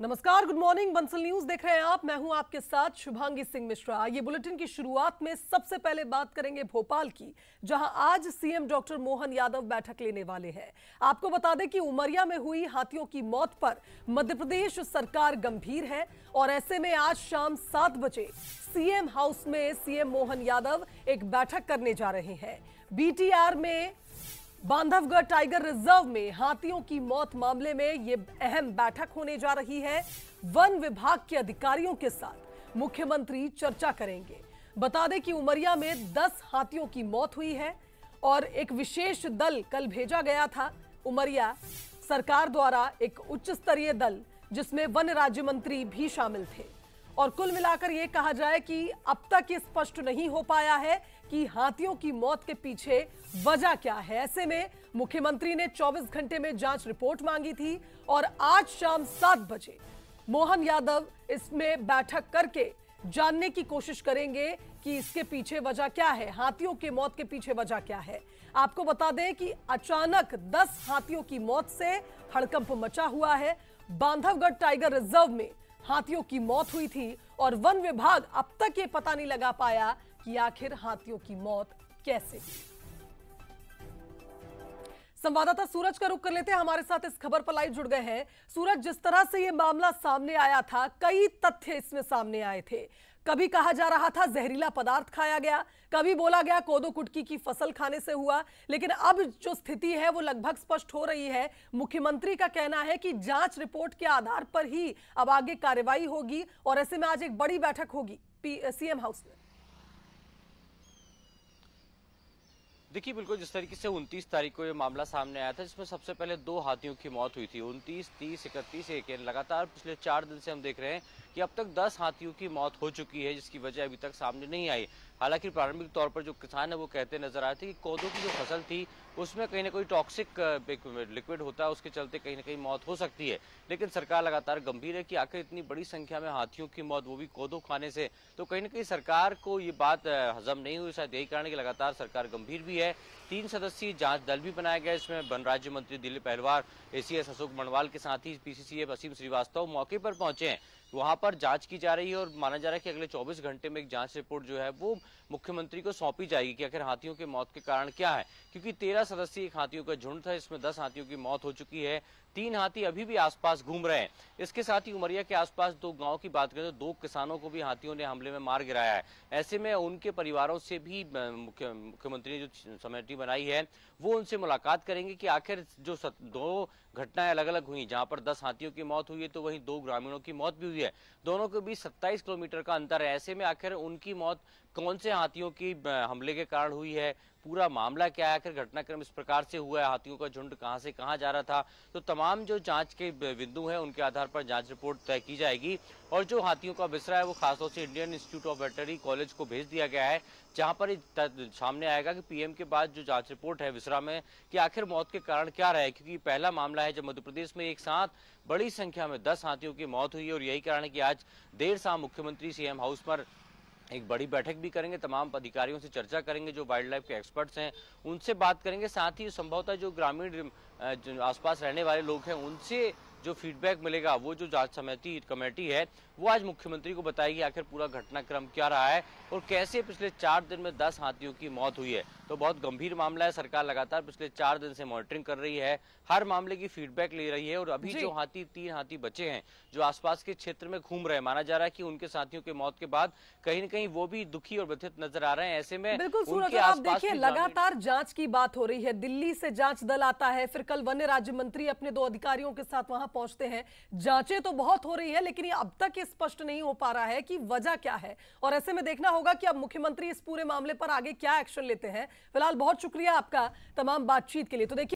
नमस्कार good morning Bansal news देख रहे हैं आप। मैं हूँ आपके साथ शुभांगी सिंह मिश्रा। ये बुलेटिन की शुरुआत में सबसे पहले बात करेंगे भोपाल की, जहाँ आज सीएम डॉक्टर मोहन यादव बैठक लेने वाले हैं। आपको बता दें कि उमरिया में हुई हाथियों की मौत पर मध्य प्रदेश सरकार गंभीर है, और ऐसे में आज शाम सात बजे सीएम हाउस में सीएम मोहन यादव एक बैठक करने जा रहे हैं। बीटीआर में बांधवगढ़ टाइगर रिज़र्व में हाथियों की मौत मामले में ये अहम बैठक होने जा रही है। वन विभाग के अधिकारियों के साथ मुख्यमंत्री चर्चा करेंगे। बता दें कि उमरिया में 10 हाथियों की मौत हुई है और एक विशेष दल कल भेजा गया था। उमरिया सरकार द्वारा एक उच्च स्तरीय दल, जिसमें वन राज्य मंत्री भी शामिल थे। और कुल मिलाकर यह कहा जाए कि अब तक ये स्पष्ट नहीं हो पाया है कि हाथियों की मौत के पीछे वजह क्या है। ऐसे में मुख्यमंत्री ने 24 घंटे में जाँच रिपोर्ट मांगी थी और आज शाम सात बजे मोहन यादव इसमें बैठक करके जानने की कोशिश करेंगे कि इसके पीछे वजह क्या है, हाथियों के मौत के पीछे वजह क्या है। आपको बता दें कि अचानक 10 हाथियों की मौत से हड़कंप मचा हुआ है। बांधवगढ़ टाइगर रिज़र्व में हाथियों की मौत हुई थी और वन विभाग अब तक ये पता नहीं लगा पाया कि आखिर हाथियों की मौत कैसे संवाददाता सूरज का रुख कर लेते हैं। हमारे साथ इस खबर पर लाइव जुड़ गए हैं। सूरज, जिस तरह से ये मामला सामने आया था, कई तथ्य इसमें सामने आए थे। कभी कहा जा रहा था जहरीला पदार्थ खाया गया, कभी बोला गया कोदो कुटकी की फ़सल खाने से हुआ, लेकिन अब जो स्थिति है, वो लगभग स्पष्ट हो रही है। मुख्यमंत्री का कहना है कि जाँच रिपोर्ट के आधार पर ही अब आगे कार्रवाई होगी, और ऐसे में आज एक बड़ी बैठक होगी। सीएम हाउस में। देखिए बिल्कुल जिस तरीके से 29 तारीख को ये मामला सामने आया था जिसमें सबसे पहले दो हाथियों की मौत हुई थी। 29, 30, इकतीस एक लगातार पिछले चार दिन से हम देख रहे हैं कि अब तक 10 हाथियों की मौत हो चुकी है, जिसकी वजह अभी तक सामने नहीं आई। हालाँकि प्रारंभिक तौर पर जो किसान है, वो कहते नज़र आए थे कि कोदों की जो फ़सल थी, उसमें कहीं ना कहीं टॉक्सिक लिक्विड होता है, उसके चलते कहीं ना कहीं मौत हो सकती है। लेकिन सरकार लगातार गंभीर है कि आखिर इतनी बड़ी संख्या में हाथियों की मौत, वो भी कोदो खाने से। तो कहीं ना कहीं सरकार को ये बात हजम नहीं हुई, शायद यही कारण कि लगातार सरकार गंभीर भी है। तीन सदस्यीय जाँच दल भी बनाया गया, इसमें वन राज्य मंत्री दिलीप पहलवार एसीएस अशोक मनवाल के साथ ही पीसीसीएफ असीम श्रीवास्तव मौके पर पहुँचे हैं। वहाँ पर जाँच की जा रही है और माना जा रहा है कि अगले 24 घंटे में एक जाँच रिपोर्ट जो है वो मुख्यमंत्री को सौंपी जाएगी कि आखिर हाथियों की मौत के कारण क्या है। क्योंकि तेरह सदस्यीय हाथियों का झुंड था, इसमें दस हाथियों की मौत हो चुकी है। तीन हाथी अभी भी आसपास घूम रहे हैं। इसके साथ ही उमरिया के आसपास दो गाँव की बात करें तो दो किसानों को भी हाथियों ने हमले में मार गिराया है। ऐसे में उनके परिवारों से भी मुख्यमंत्री ने जो समिति बनाई है, वो उनसे मुलाकात करेंगे कि आखिर जो दो घटनाएँ अलग अलग हुई, जहाँ पर दस हाथियों की मौत हुई है तो वहीं दो ग्रामीणों की मौत भी हुई है। दोनों के बीच सत्ताईस किलोमीटर का अंतर है। ऐसे में आखिर उनकी मौत कौन से हाथियों की हमले के कारण हुई है? पूरा मामला क्या है? आखिर घटनाक्रम इस प्रकार से हुआ है? हाथियों का झुंड कहाँ से कहाँ जा रहा था? तो तमाम जो जाँच के बिंदु हैं, उनके आधार पर जाँच रिपोर्ट तय की जाएगी। और जो हाथियों का बिसरा है, वो खासतौर से Indian institute of veterinary college को भेज दिया गया है, जहाँ पर सामने आएगा कि पीएम के बाद जो जाँच रिपोर्ट है विसरा में, कि आखिर मौत के कारण क्या रहे क्योंकि पहला मामला है, जब मध्य प्रदेश में एक साथ बड़ी संख्या में दस हाथियों की मौत हुई और यही कारण है कि आज देर शाम मुख्यमंत्री, सीएम हाउस पर एक बड़ी बैठक भी करेंगे, तमाम अधिकारियों से चर्चा करेंगे, जो वाइल्ड लाइफ के एक्सपर्ट्स हैं, उनसे बात करेंगे। साथ ही संभवतः जो ग्रामीण आसपास रहने वाले लोग हैं, उनसे जो फीडबैक मिलेगा वो जो जाँच समिति कमेटी है वो आज मुख्यमंत्री को बताएगी आखिर पूरा घटनाक्रम क्या रहा है और कैसे पिछले चार दिन में दस हाथियों की मौत हुई है। तो बहुत गंभीर मामला है सरकार लगातार पिछले चार दिन से मॉनिटरिंग कर रही है हर मामले की फीडबैक ले रही है और अभी जो। हाथी तीन हाथी बचे हैं जो आसपास के क्षेत्र में घूम रहे माना जा रहा है कि उनके साथियों के मौत के बाद कहीं न कहीं वो भी दुखी और व्यथित नज़र आ रहे हैं। ऐसे में बिल्कुल सूरज आप देखिए लगातार जाँच की बात हो रही है दिल्ली से जाँच दल आता है फिर कल वन्य राज्य मंत्री अपने दो अधिकारियों के साथ वहाँ पहुँचते हैं। जांचें तो बहुत हो रही है, लेकिन ये अब तक ये स्पष्ट नहीं हो पा रहा है कि वजह क्या है। और ऐसे में देखना होगा कि अब मुख्यमंत्री इस पूरे मामले पर आगे क्या एक्शन लेते हैं। फ़िलहाल बहुत शुक्रिया आपका तमाम बातचीत के लिए। तो देखिए